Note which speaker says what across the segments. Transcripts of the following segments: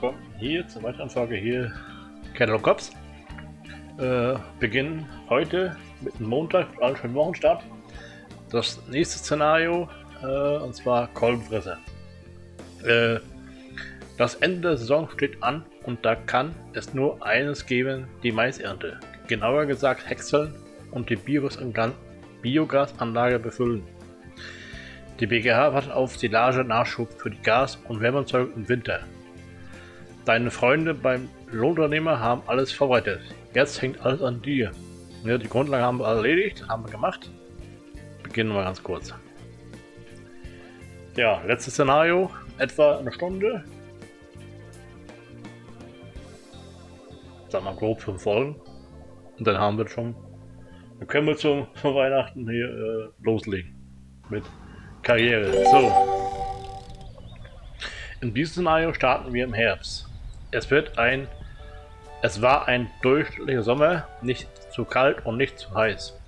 Speaker 1: willkommen hier zur weiteren Folge hier Catalog Cops. Äh, beginnen heute mit Montag, allen schönen Wochenstart. Das nächste Szenario, äh, und zwar Kolbenfresser. Äh, das Ende der Saison steht an und da kann es nur eines geben, die Maisernte. Genauer gesagt Häckseln und die Biogasanlage befüllen. Die BGH wartet auf Silage-Nachschub für die Gas- und Wärmezeuge im Winter. Deine Freunde beim Lohnunternehmer haben alles vorbereitet. Jetzt hängt alles an dir. Ja, die Grundlage haben wir erledigt, haben wir gemacht. Beginnen wir ganz kurz. Ja, letztes Szenario, etwa eine Stunde. Sagen wir grob fünf Folgen. Und dann haben wir schon. Dann können wir zum, zum Weihnachten hier äh, loslegen. Mit Karriere. So. In diesem Szenario starten wir im Herbst. Es wird ein. Es war ein durchschnittlicher Sommer, nicht zu kalt und nicht zu heiß.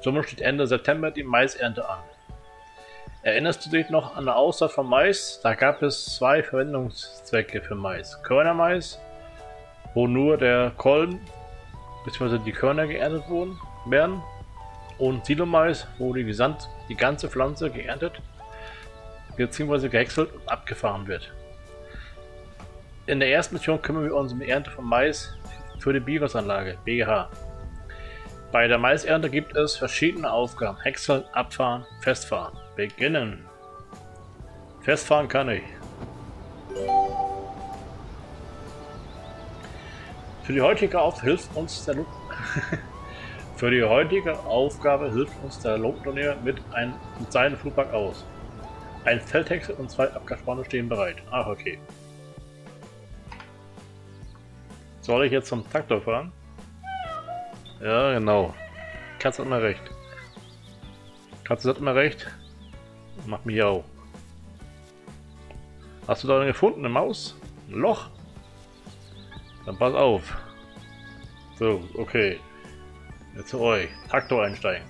Speaker 1: Somit steht Ende September die Maisernte an. Erinnerst du dich noch an der Aussaat von Mais? Da gab es zwei Verwendungszwecke für Mais. Körnermais, wo nur der Kolben bzw. die Körner geerntet wurden, werden und Silomais, wo die, Gesamt, die ganze Pflanze geerntet bzw. gehäckselt und abgefahren wird. In der ersten Mission kümmern wir uns um die Ernte von Mais für die Biogasanlage BGH. Bei der Maisernte gibt es verschiedene Aufgaben. Häckseln, abfahren, festfahren. Beginnen. Festfahren kann ich. Für die heutige Aufgabe hilft uns der Für die heutige Aufgabe hilft uns der Lobunternehmer mit, mit seinem Fuhrpark aus. Ein Feldhexer und zwei Abgaspanne stehen bereit. Ach, okay. Soll ich jetzt zum Traktor fahren? Ja, genau. Katze hat immer recht. Katze hat immer recht. Mach mich auch. Hast du da gefunden, eine Maus? Ein Loch? Dann pass auf. So, okay. Jetzt zu euch. Traktor einsteigen.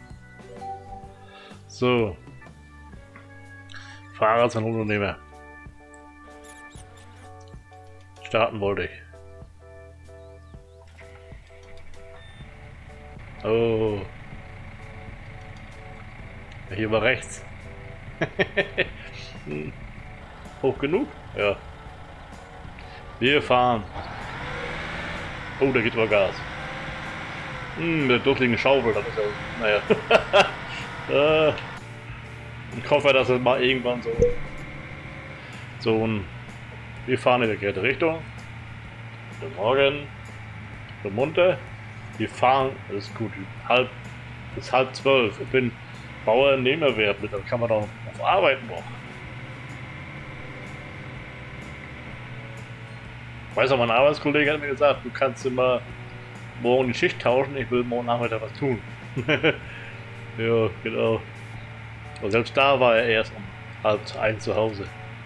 Speaker 1: So. Fahrer zum Unternehmer. Starten wollte ich. Oh. Hier war rechts. Hoch genug? Ja. Wir fahren. Oh, da geht aber Gas. Hm, der durchliegenden Schaufel, das ist ja. Naja. äh, ich hoffe, dass es mal irgendwann so. So ein. Wir fahren in der verkehrte Richtung. Guten Morgen. Guten munter. Wir fahren, das ist gut, halb bis halb zwölf. Ich bin Bauer Nehmerwert dann kann man doch auf Arbeiten noch. Weiß auch, mein Arbeitskollege hat mir gesagt, du kannst immer morgen die Schicht tauschen, ich will morgen Nachmittag was tun. ja, genau. Und selbst da war er erst um halb eins zu Hause.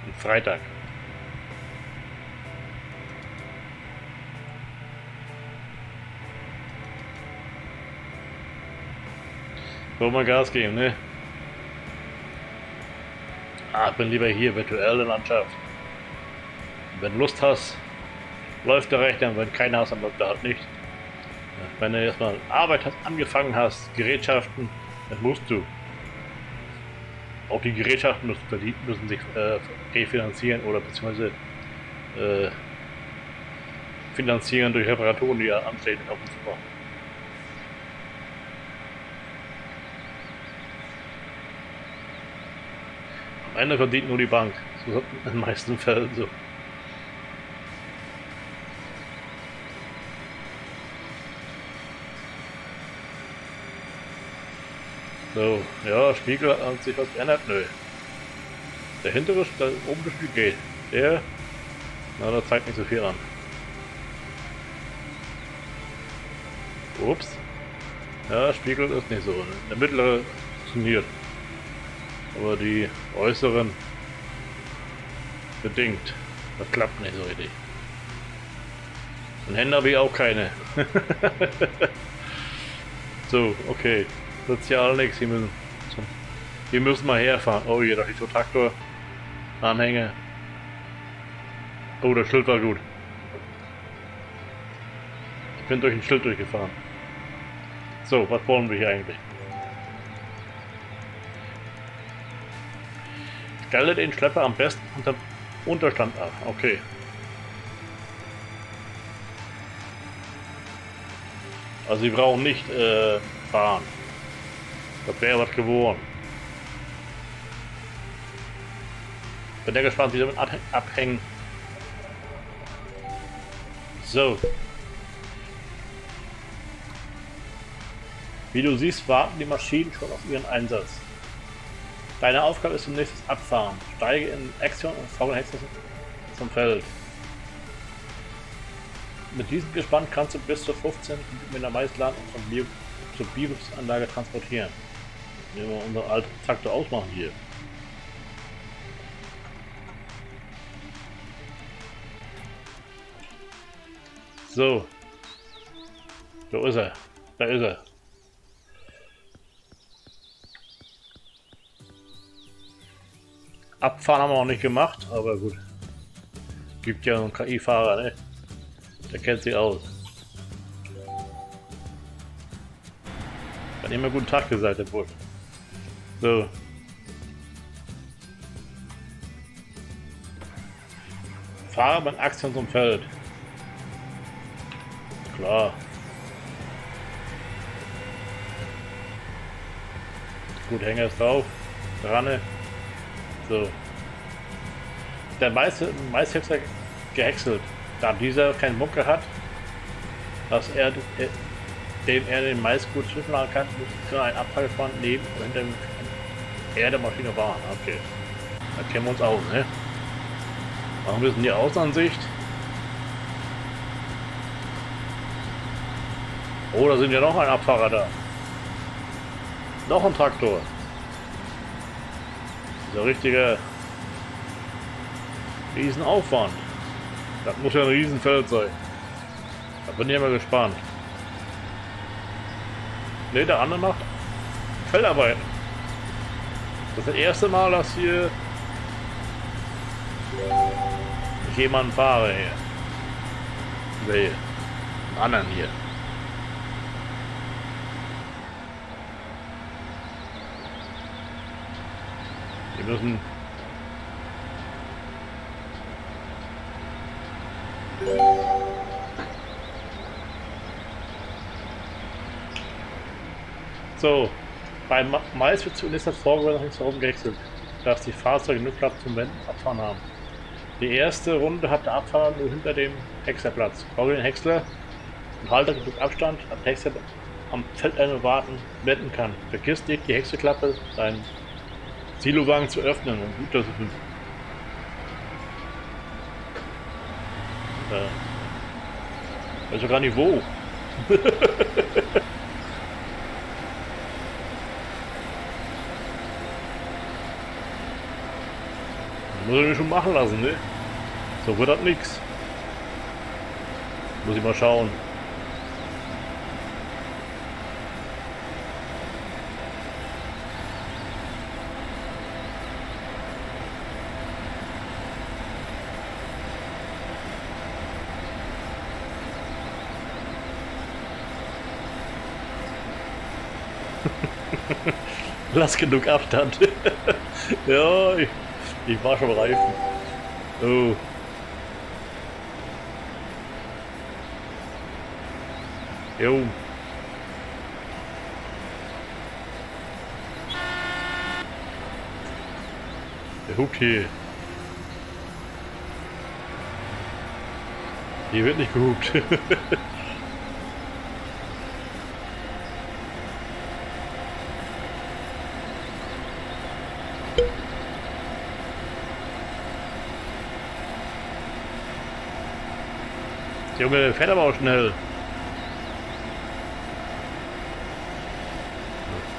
Speaker 1: Am Freitag. Wollen wir Gas geben, ne? Ah, ich bin lieber hier, virtuelle Landschaft. Wenn Lust hast, läuft der Rechner, wenn keiner hast, dann läuft er halt nicht. Wenn du erstmal Arbeit hast, angefangen hast, Gerätschaften, dann musst du. Auch die Gerätschaften müssen, müssen sich äh, refinanzieren oder beziehungsweise äh, finanzieren durch Reparaturen, die ja antreten auf dem Verbrauch. Am verdient nur die Bank. So in den meisten Fällen so. So, ja, Spiegel hat sich was geändert. Nö. Der hintere, der obere Spiegel geht. Der, na, da zeigt nicht so viel an. Ups. Ja, Spiegel ist nicht so. Der mittlere funktioniert. Aber die äußeren bedingt. Das klappt nicht so richtig. Und Hände habe ich auch keine. so, okay. Sozial nichts. Hier müssen, hier müssen wir herfahren. Oh, hier, da ist der Traktor. Anhänger. Oh, das Schild war gut. Ich bin durch ein Schild durchgefahren. So, was wollen wir hier eigentlich? Stelle den Schlepper am besten unter Unterstand ab. Okay. Also sie brauchen nicht äh, fahren. Das wäre was geworden. Bin ja gespannt, wie sie damit abhängen. So. Wie du siehst, warten die Maschinen schon auf ihren Einsatz. Deine Aufgabe ist zunächst das Abfahren. Steige in Action und fahre Hexe zum Feld. Mit diesem Gespann kannst du bis zu 15 Kubikmeter Mais laden und zum Bio zur Bioanlage transportieren. Nehmen wir unsere alte Traktor ausmachen hier. So. Wo ist er? Da ist er. Abfahren haben wir noch nicht gemacht, aber gut. Gibt ja einen KI-Fahrer, ne? Der kennt sich aus. Hat immer guten Tag gesagt, der Bull. So. Fahre mit Aktien zum Feld. Klar. Gut, Hänger ist drauf. Ranne. So. Der meiste Maishexer gehäckselt. Da dieser keinen Mucke hat, dass er, dem er den Mais gut zwischenladen kann, muss ein Abfallspann neben oder hinter er der Maschine war. Okay. Da kennen wir uns aus, ne? Machen wir es in die Außenansicht. Oh, da sind ja noch ein Abfahrer da. Noch ein Traktor. Der richtige Riesenaufwand. Das muss ja ein Riesenfeld sein. Da bin ich mal gespannt. Ne, der andere macht Feldarbeit. Das ist das erste Mal, dass hier ich jemanden fahre hier. Sehe. Einen anderen hier. Müssen... So, beim Mais wird zunächst das Vorgewand nach links herum gewechselt, dass die Fahrzeuge genug Platz zum Wenden abfahren haben. Die erste Runde hat der Abfahrer nur hinter dem Häckslerplatz. Korre den Häcksler und halte genug Abstand, ab Häcksler am Feldende warten, wenden kann. Vergiss nicht die Häckselklappe, dein Silowagen zu öffnen und gut, dass es äh, weiß ja gar nicht wo. muss ich mich schon machen lassen, ne? So wird das nichts. Muss ich mal schauen. Lass genug Abstand. ja, ich, ich war schon reifen. Oh. Jo. Hier. Hier wird nicht gehupt. Junge, fährt aber auch schnell.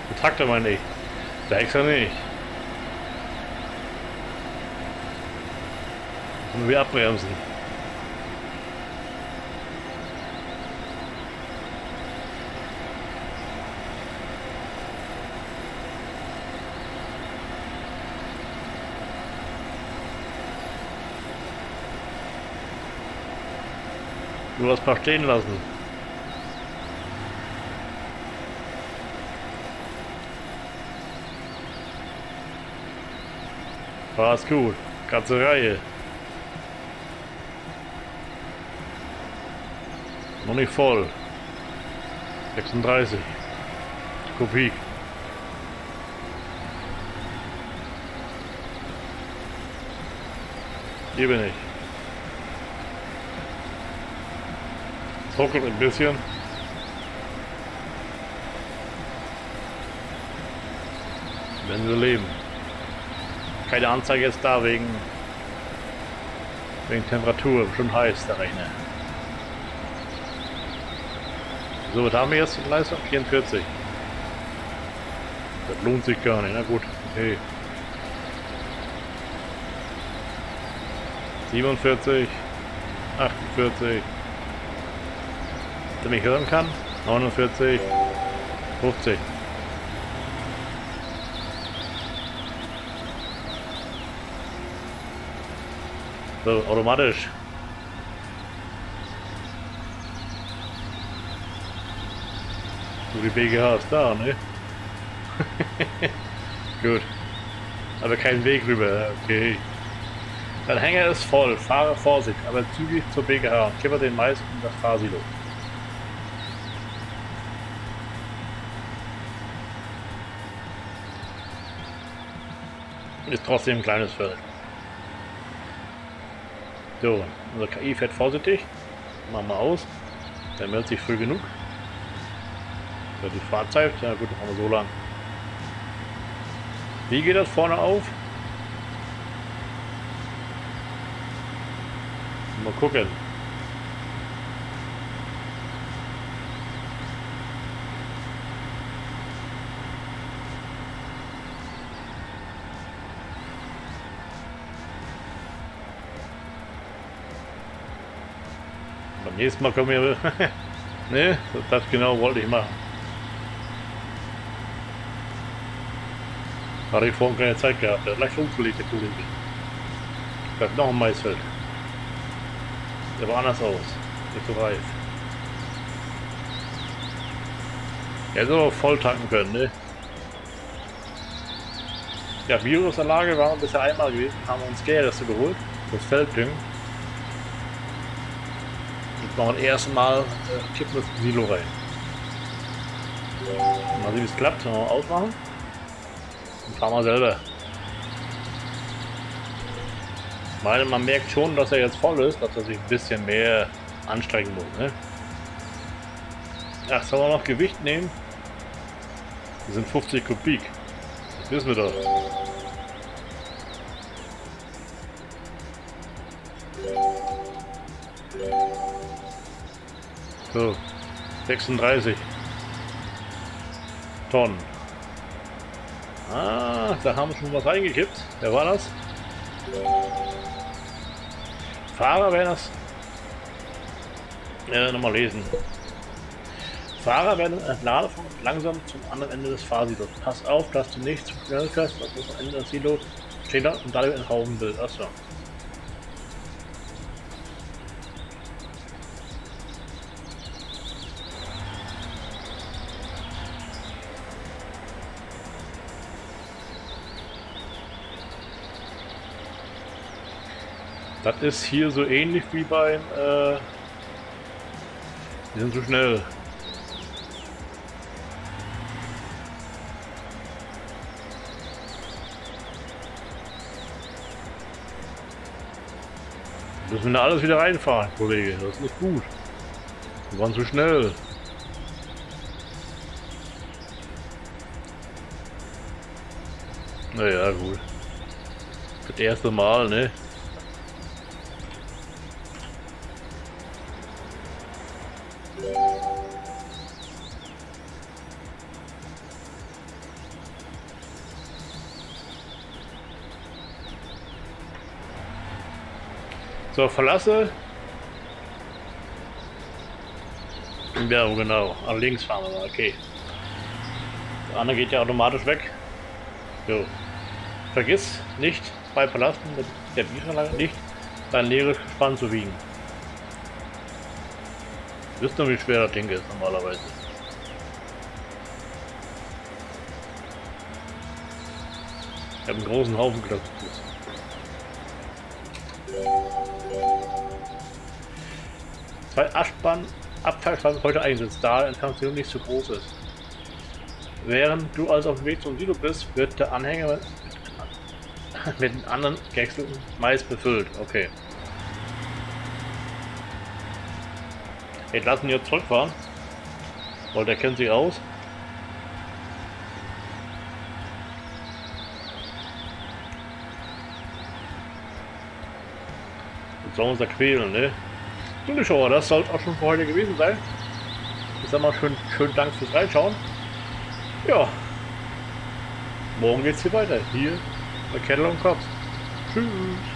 Speaker 1: Der Traktor meine ich. Der extra nicht. Müssen wir abbremsen. Nur das paar stehen lassen. War es gut. Ganze Reihe. Noch nicht voll. 36. Kubik. Hier bin ich. Ruckelt ein bisschen. Wenn wir leben. Keine Anzeige ist da wegen, wegen Temperatur. Schon heiß der Rechner. So, was haben wir jetzt in Leistung? 44. Das lohnt sich gar nicht. Na gut, okay. 47, 48, der mich hören kann, 49, 50. So, automatisch. So, die BGH ist da, ne? Gut. Aber kein Weg rüber, okay. Dein Hänger ist voll, fahre Vorsicht, aber zügig zur BGH und kippe den Mais in das Fahrsilo. Ist trotzdem ein kleines Feld. So, unser KI fährt vorsichtig. Machen wir aus. Der meldet sich früh genug. So, die Fahrzeit, ja gut, machen wir so lang. Wie geht das vorne auf? Mal gucken. Beim nächsten Mal kommen wir... ne, das genau wollte ich machen. Hatte ich vorhin keine Zeit gehabt. Leicht umgelegt, der Kollege. Da noch ein Maisfeld. Der war anders aus. Nicht so reif. Er hätte aber voll tanken können, ne? Ja, Virusanlage waren bisher einmal gewesen, haben uns Gärreste geholt, das Felddüngen. Machen das erste Mal äh, kippen das Silo rein. Mal sehen, wie es klappt, mal ausmachen. Und fahren wir selber. meine, man merkt schon, dass er jetzt voll ist, dass er sich ein bisschen mehr anstrengen muss. Ne? Ach, sollen wir noch Gewicht nehmen? Das sind 50 Kubik. Das wissen wir doch. So, 36 Tonnen. Ah, da haben wir schon was reingekippt. Wer war das? Fahrer werden das... Ja, nochmal lesen. Fahrer werden entladen von langsam zum anderen Ende des Fahrsilos. Pass auf, dass du nicht zu schnell fährst, was das Ende des Silos steht und dadurch entrauben will. Achso. Das ist hier so ähnlich wie beim... Äh, die sind so schnell. Müssen da alles wieder reinfahren, Kollege. Das ist nicht gut. Wir waren zu schnell. Naja, gut. Das erste Mal, ne? So, verlasse. Ja, genau. An links fahren wir mal. Okay. Der andere geht ja automatisch weg. So. Vergiss nicht bei Verlassen der Bieranlage nicht dein leeres Gespann zu wiegen. Wisst ihr, wie schwer das Ding ist normalerweise? Ich habe einen großen Haufen gedacht. Zwei Aschbahn Abfallschwamm heute eingesetzt, da die Entfernung nicht so groß ist. Während du also auf dem Weg zum Silo bist, wird der Anhänger mit den anderen Gächseln meist befüllt. Okay. Wir lassen jetzt zurückfahren. Weil der kennt sich aus. Jetzt sollen wir uns da quälen, ne? Zuschauer, das soll auch schon für heute gewesen sein. Ich sag mal schön, schönen Dank fürs Reinschauen. Ja. Morgen geht's hier weiter. Hier bei Kettle und Cops. Tschüss.